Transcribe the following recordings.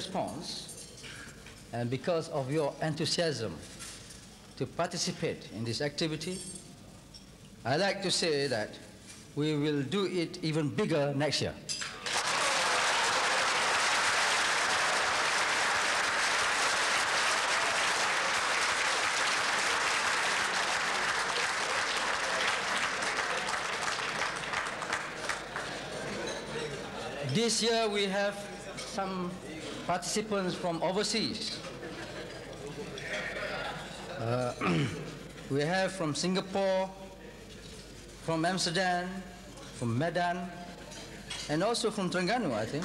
response and because of your enthusiasm to participate in this activity, I like to say that we will do it even bigger next year. This year we have some participants from overseas. Uh, we have from Singapore, from Amsterdam, from Medan, and also from Terengganu, I think.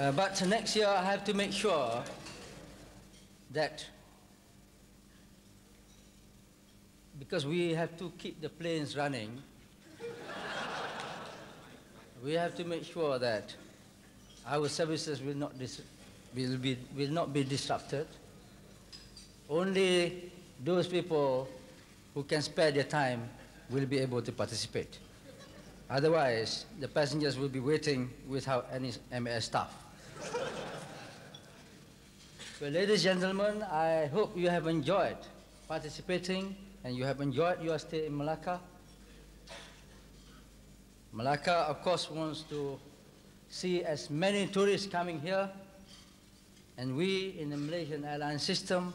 Uh, but next year I have to make sure that because we have to keep the planes running, we have to make sure that our services will not, will, be, will not be disrupted. Only those people who can spare their time will be able to participate. Otherwise, the passengers will be waiting without any MAS staff. Well, ladies and gentlemen, I hope you have enjoyed participating and you have enjoyed your stay in Malacca. Malacca, of course, wants to see as many tourists coming here, and we in the Malaysian airline system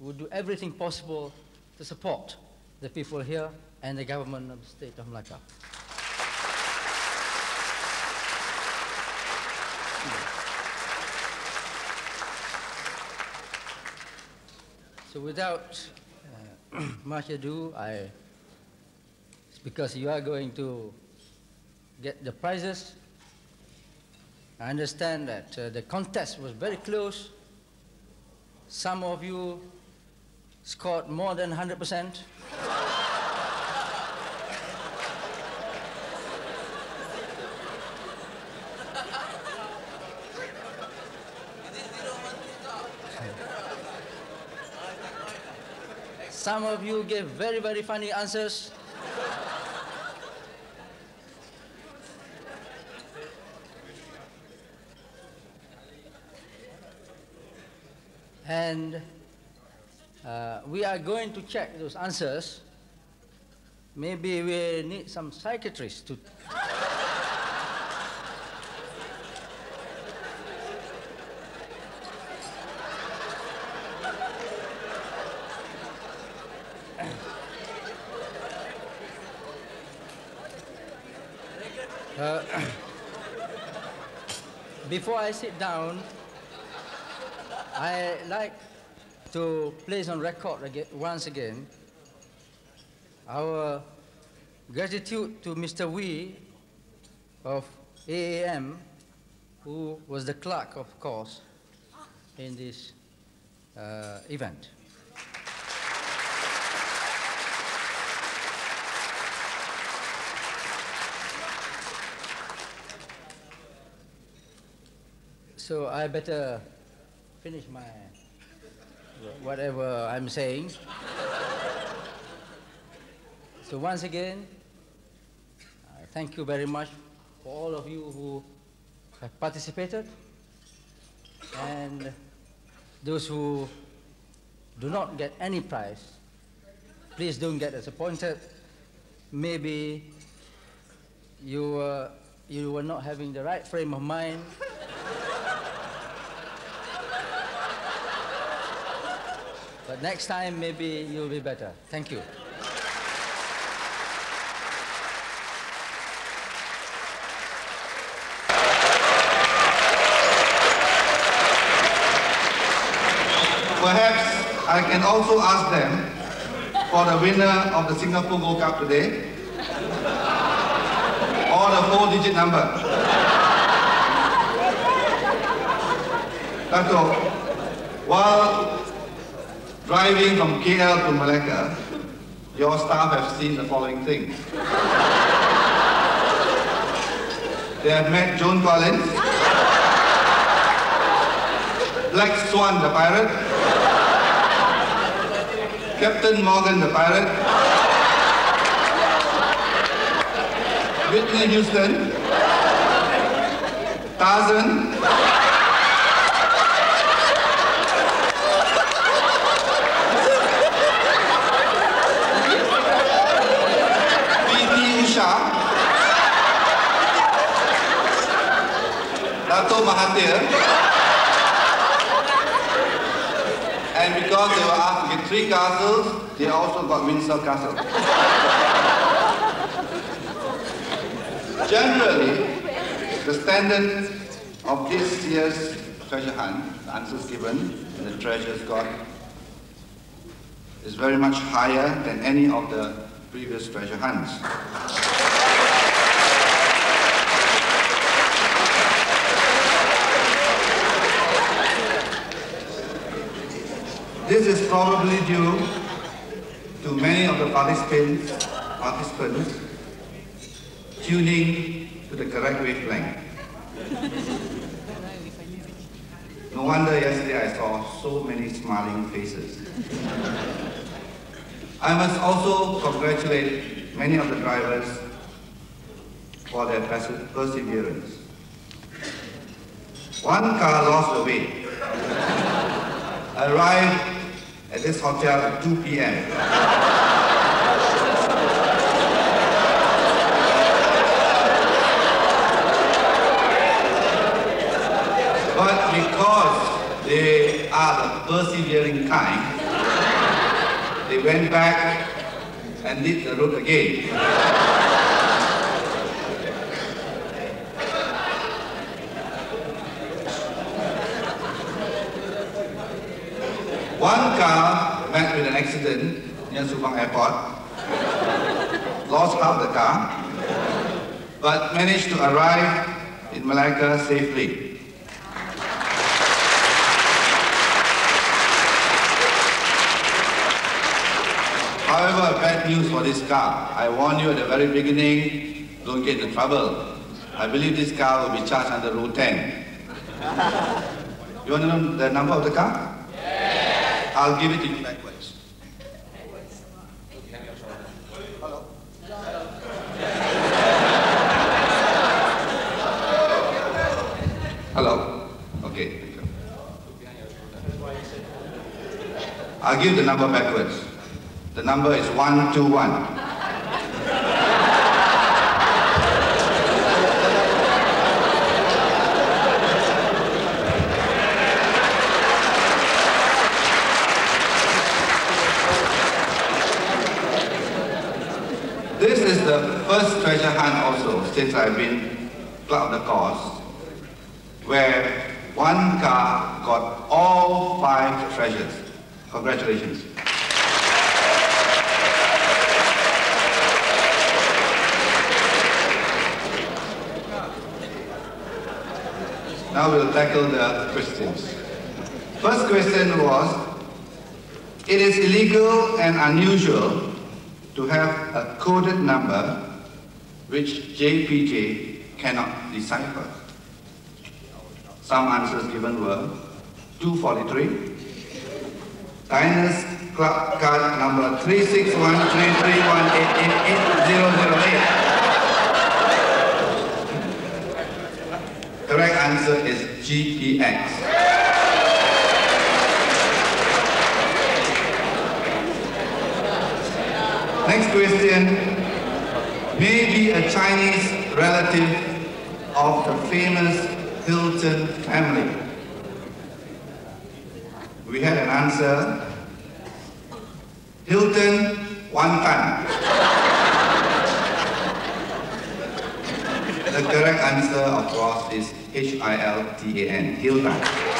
will do everything possible to support the people here and the government of the state of Malacca. So without much ado, I, because you are going to get the prizes. I understand that uh, the contest was very close. Some of you scored more than 100%. Some of you gave very, very funny answers. And uh, we are going to check those answers. Maybe we need some psychiatrists to. Before I sit down, I like to place on record again, once again our gratitude to Mr. Wee of AAM, who was the clerk, of course, in this uh, event. So I better finish my whatever I'm saying. so once again, I thank you very much for all of you who have participated and those who do not get any prize, please don't get disappointed. Maybe you were, you were not having the right frame of mind But next time, maybe you'll be better. Thank you. Perhaps I can also ask them for the winner of the Singapore Gold Cup today, or the four-digit number. Dato, while driving from KL to Malacca, your staff have seen the following things. They have met Joan Collins, Black Swan the pirate, Captain Morgan the pirate, Whitney Houston, Tarzan, Dato Mahathir, and because they were to get three castles, they also got Windsor Castle. Generally, the standard of this year's treasure hunt, the answers given and the treasures got, is very much higher than any of the previous treasure hunts. This is probably due to many of the participants, participants tuning to the correct wavelength. No wonder yesterday I saw so many smiling faces. I must also congratulate many of the drivers for their perseverance. One car lost the way, arrived at this hotel at 2 p.m. But because they are the persevering kind, they went back and did the route again. One car met with an accident near Subang Airport, lost half the car, but managed to arrive in Malacca safely. However, bad news for this car. I warned you at the very beginning, don't get into trouble. I believe this car will be charged under Rule 10. You want to know the number of the car? I'll give it to you backwards. Hello? Hello. Okay. I'll give the number backwards. The number is 121. This is the first treasure hunt also since I've been of the cause, where one car got all five treasures. Congratulations. Now we'll tackle the questions. First question was, it is illegal and unusual to have a coded number which JPJ cannot decipher. Some answers given were 243, Diners Club card number 3613318888008. Correct answer is GPX. Next question. Maybe a Chinese relative of the famous Hilton family. We had an answer. Hilton Wantan. The correct answer, of course, is H-I-L-T-A-N, Hilton.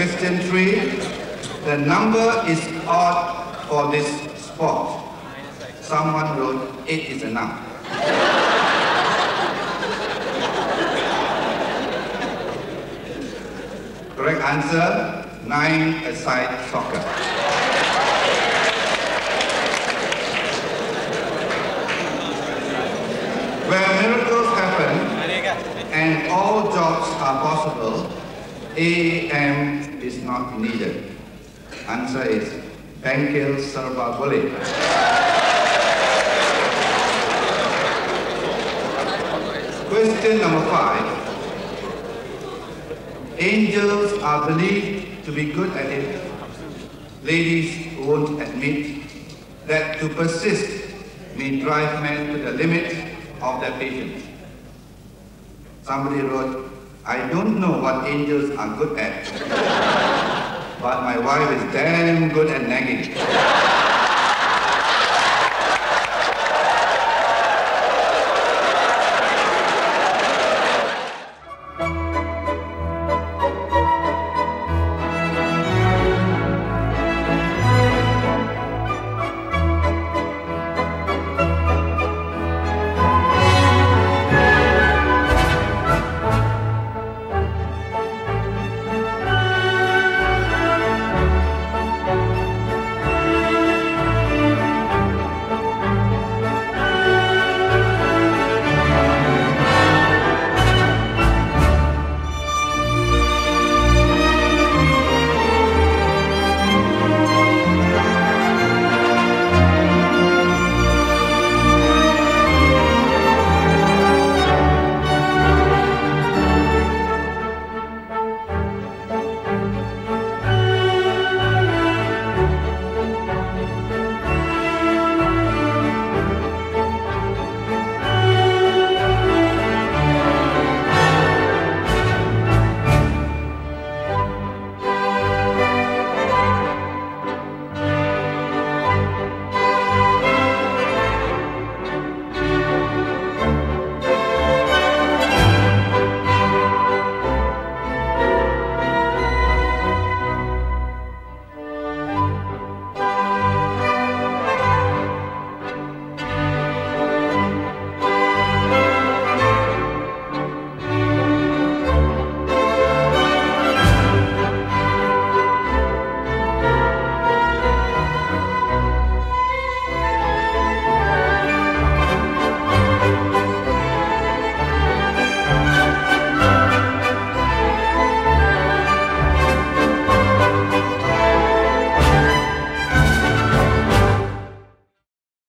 Question three, the number is odd for this sport. Someone wrote, eight is a number. Correct answer, nine aside soccer. Where miracles happen and all jobs are possible, AM is not needed. Answer is Bengkel Serba Boleh. Question number five. Angels are believed to be good at it. Ladies won't admit that to persist may drive men to the limit of their patience. Somebody wrote, I don't know what angels are good at, but my wife is damn good at nagging.